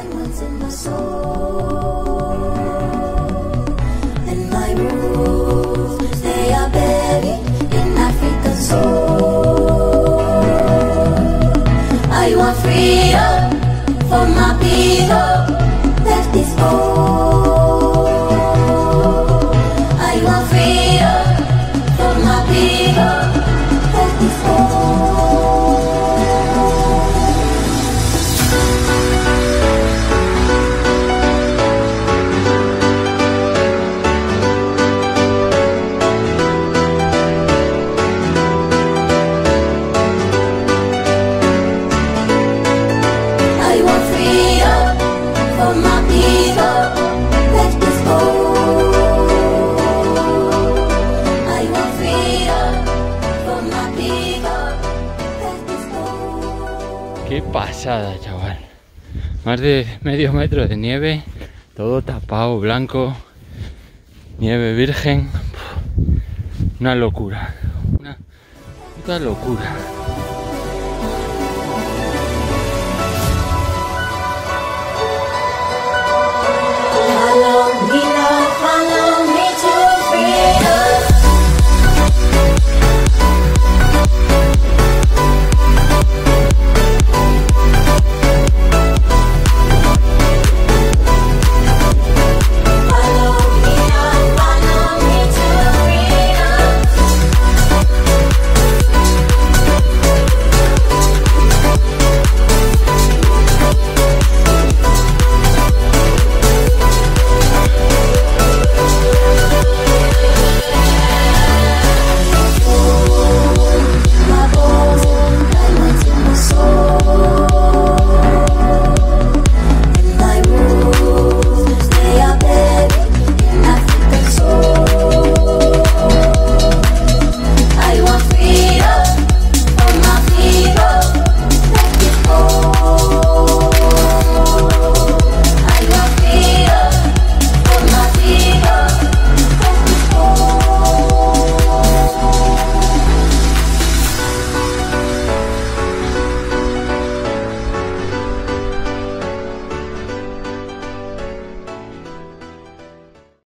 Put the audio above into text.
Diamonds in my soul. And my roots, they are buried in African soul. I want freedom for my people. That is all. I want freedom for my people. That is all. Qué pasada, chaval. Más de medio metro de nieve, todo tapado, blanco, nieve virgen. Una locura. Una locura.